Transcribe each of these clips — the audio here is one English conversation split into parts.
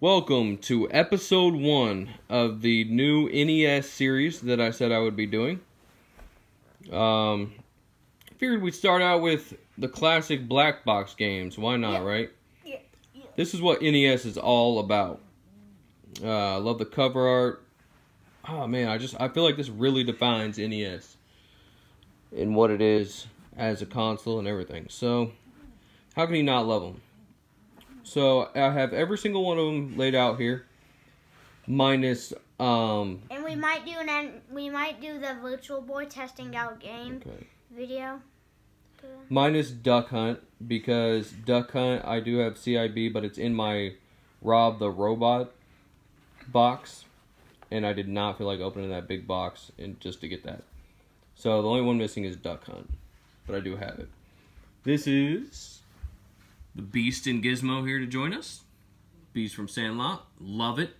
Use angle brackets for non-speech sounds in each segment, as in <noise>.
welcome to episode one of the new NES series that I said I would be doing. Um, figured we'd start out with the classic black box games. Why not, Yeah. right? Yeah, yeah. This is what NES is all about. Uh, I love the cover art. Oh man, I just I feel like this really defines NES and what it is as a console and everything. So, how can you not love them? So I have every single one of them laid out here, minus um. And we might do an we might do the Virtual Boy testing out game Okay. video. Minus Duck Hunt because Duck Hunt I do have CIB, but it's in my Rob the Robot box, and I did not feel like opening that big box and just to get that. So the only one missing is Duck Hunt, but I do have it. This is the Beast and Gizmo here to join us. Beast from Sandlot, love it.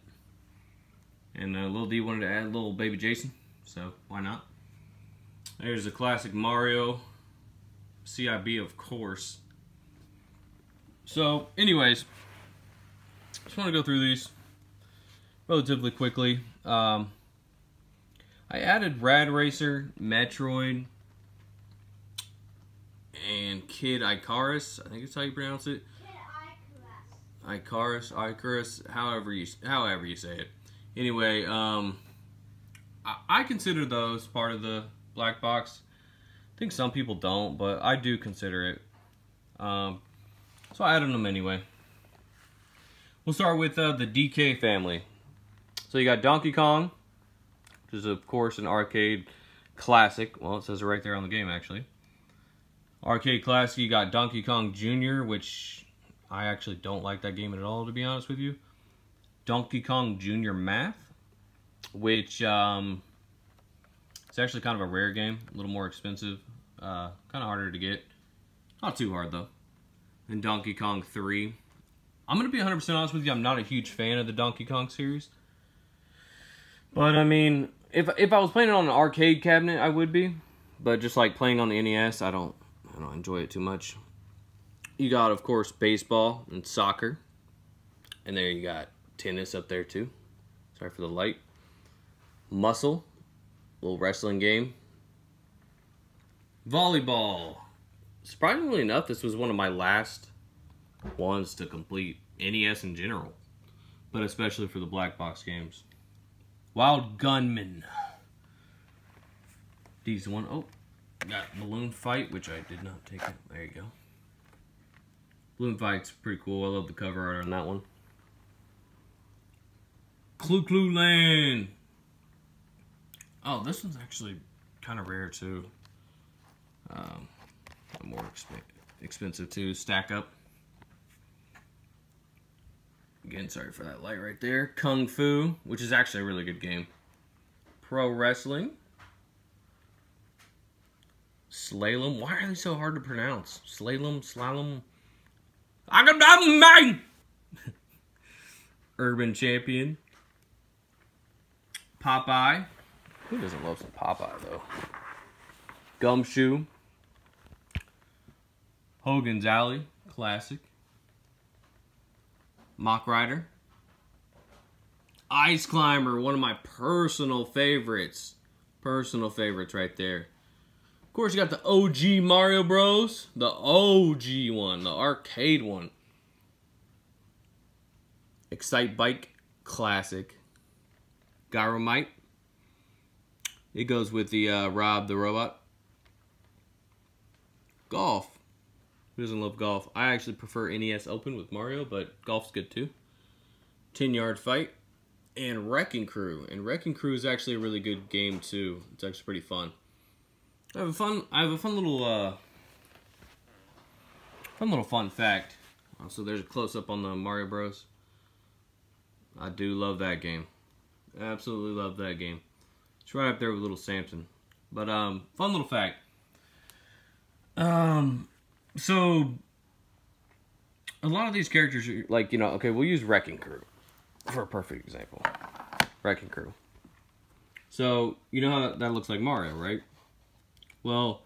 And uh, Lil D wanted to add little baby Jason, so why not? There's a classic Mario. CIB, of course. So, anyways, just want to go through these relatively quickly. Um, I added Rad Racer, Metroid, and Kid Icarus. I think it's how you pronounce it. Icarus, Icarus, however you however you say it. Anyway, um, I, I consider those part of the black box. I think some people don't, but I do consider it. Um, so I added them anyway. We'll start with uh, the DK family. So you got Donkey Kong, which is of course an arcade classic. Well, it says it right there on the game actually. Arcade classic. You got Donkey Kong Jr., which I actually don't like that game at all, to be honest with you. Donkey Kong Jr. Math, which um, it's actually kind of a rare game, a little more expensive, uh, kind of harder to get. Not too hard though. And Donkey Kong 3. I'm gonna be 100% honest with you. I'm not a huge fan of the Donkey Kong series, but I mean, if if I was playing it on an arcade cabinet, I would be. But just like playing on the NES, I don't I don't enjoy it too much. You got, of course, baseball and soccer, and there you got tennis up there too. Sorry for the light. Muscle, little wrestling game. Volleyball. Surprisingly enough, this was one of my last ones to complete NES in general, but especially for the black box games. Wild Gunman. These one oh, got Balloon Fight, which I did not take it. There you go. Balloon Fight's pretty cool. I love the cover art on that one. Clu Clu Land. Oh, this one's actually kind of rare too. Um, more exp expensive too. Stack up. Again, sorry for that light right there. Kung Fu, which is actually a really good game. Pro Wrestling. Slalom. Why are they so hard to pronounce? Slalom, slalom. Agadam <laughs> Urban Champion. Popeye. Who doesn't love some Popeye though? Gumshoe. Hogan's Alley, classic. Mach Rider. Ice Climber, one of my personal favorites. Personal favorites right there. Of course, you got the OG Mario Bros. The OG one, the arcade one. Excite Bike, classic. Gyromite. It goes with the uh, Rob the Robot. Golf. Who doesn't love golf? I actually prefer NES Open with Mario, but golf's good too. 10 Yard Fight. And Wrecking Crew. And Wrecking Crew is actually a really good game too. It's actually pretty fun. I have a fun I have a fun little uh fun little fun fact. Uh, so there's a close up on the Mario Bros. I do love that game. Absolutely love that game. It's right up there with Little Samson. But um fun little fact. Um so a lot of these characters are like, you know, okay, we'll use Wrecking Crew for a perfect example. Wrecking Crew. So, you know how that, that looks like Mario, right? Well,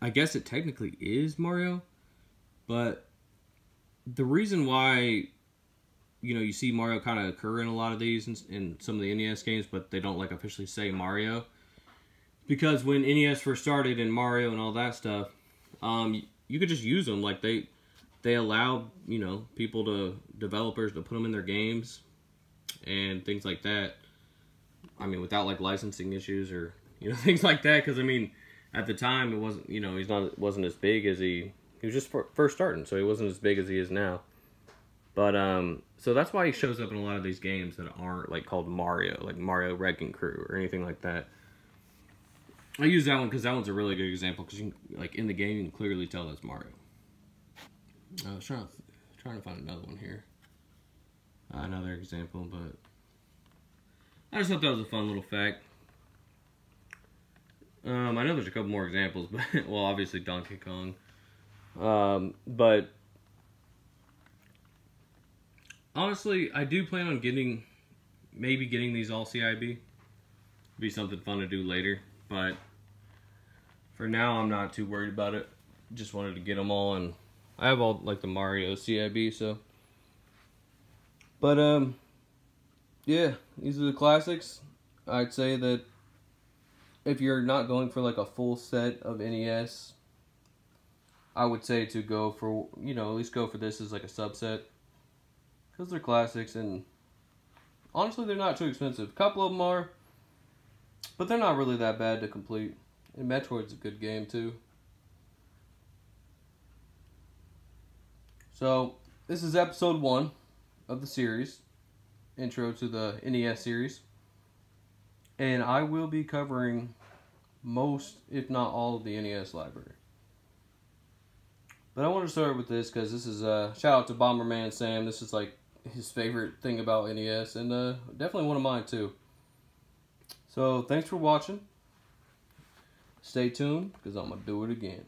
I guess it technically is Mario, but the reason why you know, you see Mario kind of occur in a lot of these in, in some of the NES games, but they don't like officially say Mario. Because when NES first started and Mario and all that stuff, um, you, could just use them. Like they, they allow you know people to developers to put them in their games, and things like that. I mean, without like licensing issues or you know <laughs> things like that. Because I mean, at the time it wasn't you know he's not wasn't as big as he he was just first starting, so he wasn't as big as he is now. But um, so that's why he shows up in a lot of these games that aren't like called Mario, like Mario Wrecking Crew or anything like that. I use that one because that one's a really good example because you can, like in the game you can clearly tell that's Mario. I was trying to trying to find another one here, uh, another example, but I just thought that was a fun little fact. Um, I know there's a couple more examples, <laughs> but well, obviously Donkey Kong, um, but honestly, I do plan on getting, maybe getting these all CIB. Be something fun to do later, but for now, I'm not too worried about it. Just wanted to get them all, and I have all like the Mario CIB, so. But um, yeah, these are the classics. I'd say that if you're not going for like a full set of NES, I would say to go for you know at least go for this as like a subset because they're classics and honestly they're not too expensive. A couple of them are, but they're not really that bad to complete. And Metroid's a good game too. So this is episode one of the series, intro to the NES series, and I will be covering most, if not all, of the NES library. But I want to start with this because this is a uh, shout out to Bomberman Sam. This is like his favorite thing about NES, and uh, definitely one of mine too. So thanks for watching. Stay tuned because I'm gonna do it again.